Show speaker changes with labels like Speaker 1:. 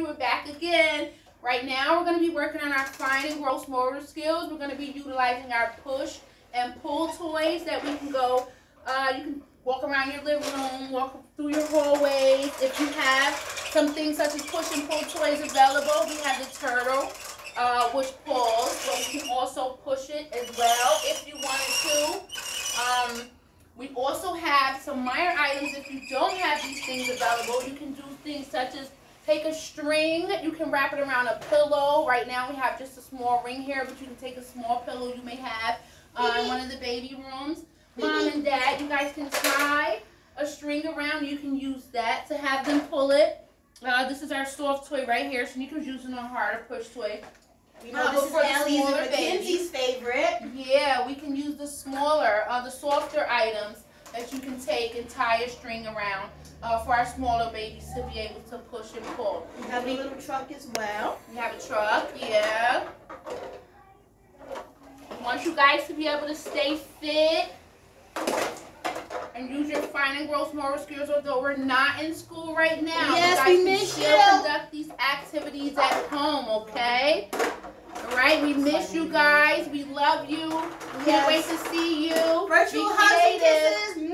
Speaker 1: We're back again. Right now, we're going to be working on our fine and gross motor skills. We're going to be utilizing our push and pull toys that we can go, uh, you can walk around your living room, walk through your hallways. If you have some things such as push and pull toys available, we have the turtle, uh, which pulls, but we can also push it as well if you wanted to. Um, we also have some minor items. If you don't have these things available, you can do things such as take a string. You can wrap it around a pillow. Right now we have just a small ring here, but you can take a small pillow you may have uh, in one of the baby rooms. Mom and dad, you guys can tie a string around. You can use that to have them pull it. Uh, this is our soft toy right here, so you can use it on a harder push toy.
Speaker 2: We know uh, this is Ellie's and Mackenzie's favorite.
Speaker 1: Yeah, we can use the smaller, uh, the softer items that you can take and tie a string around uh, for our smaller babies to be able to push and pull.
Speaker 2: We have a little truck as well.
Speaker 1: We have a truck, yeah. We want you guys to be able to stay fit and use your fine and gross motor skills, although we're not in school right now.
Speaker 2: Yes, we miss
Speaker 1: you. conduct these activities at home, okay? Right, we miss you guys. We love you. Can't yes. wait to see you.
Speaker 2: Virtual hugs and kisses.